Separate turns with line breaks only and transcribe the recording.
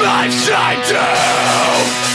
life I do